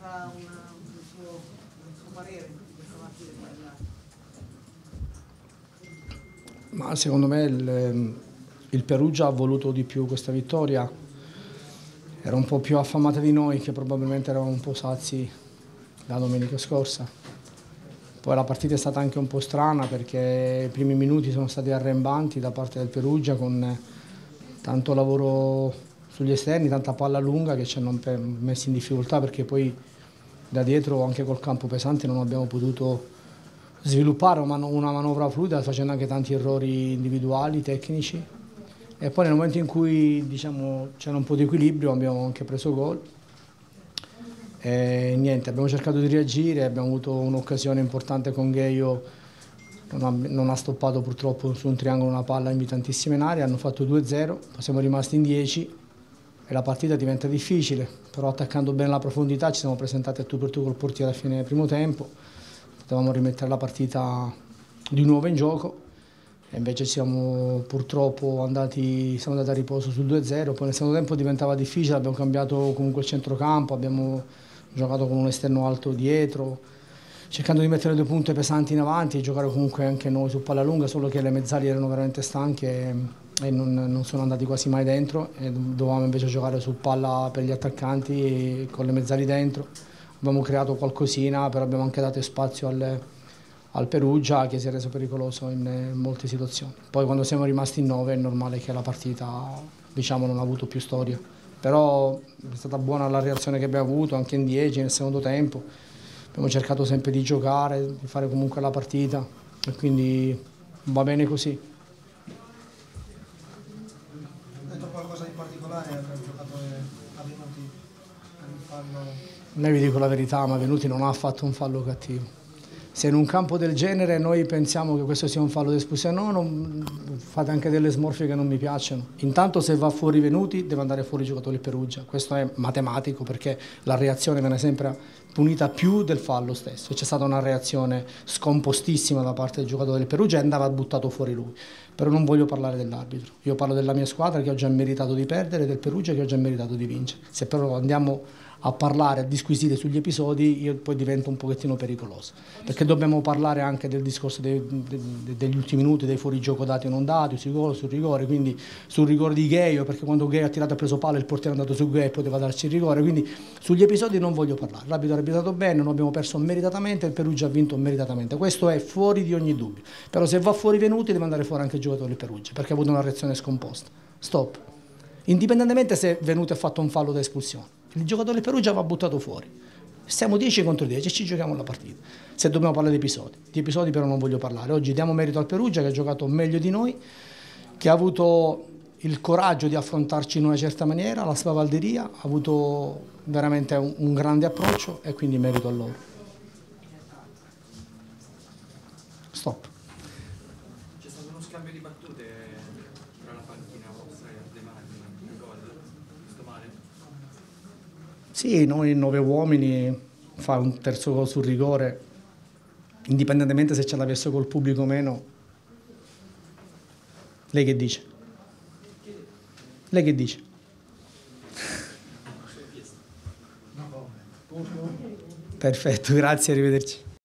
fa una, un, suo, un suo parere di questa partita Ma secondo me il, il Perugia ha voluto di più questa vittoria, era un po' più affamata di noi che probabilmente eravamo un po' sazi la domenica scorsa. Poi la partita è stata anche un po' strana perché i primi minuti sono stati arrembanti da parte del Perugia con tanto lavoro sugli esterni, tanta palla lunga che ci hanno messo in difficoltà perché poi da dietro anche col campo pesante non abbiamo potuto sviluppare una manovra fluida facendo anche tanti errori individuali, tecnici. E poi nel momento in cui diciamo, c'era un po' di equilibrio abbiamo anche preso gol. E niente, abbiamo cercato di reagire, abbiamo avuto un'occasione importante con Gheio, non ha, non ha, stoppato purtroppo su un triangolo una palla invitantissima in aria, hanno fatto 2-0, siamo rimasti in 10 e la partita diventa difficile, però attaccando bene la profondità ci siamo presentati a tu per tu col portiere a fine del primo tempo, potevamo rimettere la partita di nuovo in gioco e invece siamo purtroppo andati, siamo andati a riposo sul 2-0, poi nel secondo tempo diventava difficile, abbiamo cambiato comunque il centrocampo, abbiamo giocato con un esterno alto dietro, cercando di mettere due punte pesanti in avanti e giocare comunque anche noi su palla lunga, solo che le mezzali erano veramente stanche e, e non, non, sono andati quasi mai dentro e dovevamo invece giocare su palla per gli attaccanti con le mezzali dentro. Abbiamo creato qualcosina, però abbiamo anche dato spazio al, al Perugia che si è reso pericoloso in, molte situazioni. Poi quando siamo rimasti in nove è normale che la partita diciamo, non ha avuto più storia però è stata buona la reazione che abbiamo avuto anche in 10 nel secondo tempo, abbiamo cercato sempre di giocare, di fare comunque la partita e quindi va bene così. Ha detto qualcosa di particolare per il giocatore Avenuti per il fallo? Ne vi dico la verità, ma Venuti non ha fatto un fallo cattivo se in un campo del genere noi pensiamo che questo sia un fallo di no, non, fate anche delle smorfie che non mi piacciono. Intanto se va fuori Venuti deve andare fuori il giocatore del Perugia, questo è matematico perché la reazione viene sempre punita più del fallo stesso. C'è stata una reazione scompostissima da parte del giocatore del Perugia e andava buttato fuori lui. Però non voglio parlare dell'arbitro, io parlo della mia squadra che ho già meritato di perdere e del Perugia che ho già meritato di vincere. Se però andiamo a parlare, a disquisire sugli episodi, io poi divento un pochettino pericoloso. Perché dobbiamo parlare anche del discorso dei, de, degli ultimi minuti, dei fuorigioco dati o non dati, sul rigore, sul rigore, quindi sul rigore di Gheio, perché quando Gheio ha tirato e preso palla il portiere è andato su Gheio e poteva darci il rigore, quindi sugli episodi non voglio parlare. L'arbitro ha arbitrato bene, non abbiamo perso meritatamente, il Perugia ha vinto meritatamente. Questo è fuori di ogni dubbio. Però se va fuori venuti deve andare fuori anche il giocatore del Perugia, perché ha avuto una reazione scomposta. Stop. Indipendentemente se Venuti ha fatto un fallo da espulsione. Il giocatore Perugia va buttato fuori. Siamo 10 contro 10 e ci giochiamo la partita. Se dobbiamo parlare di episodi. Di episodi però non voglio parlare. Oggi diamo merito al Perugia che ha giocato meglio di noi, che ha avuto il coraggio di affrontarci in una certa maniera, la spavalderia, ha avuto veramente un, un grande approccio e quindi merito a loro. Stop. C'è stato uno scambio di battute tra la panchina vostra e De Magni, il gol? Sì, noi nove uomini fa un terzo gol sul rigore, indipendentemente se ce l'avesse col pubblico o meno. Lei che dice? Lei che dice? Perfetto, grazie, arrivederci.